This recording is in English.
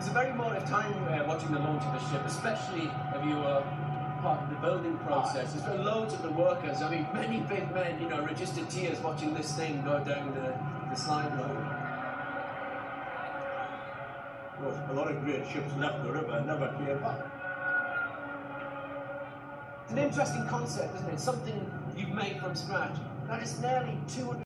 was a very emotive time uh, watching the launch of the ship, especially if you were part of the building process. There's been loads of the workers. I mean, many big men, you know, registered tears watching this thing go down the, the slide road. Of course, a lot of great ships left the river and never came back. It's an interesting concept, isn't it? Something you've made from scratch. That is nearly 200.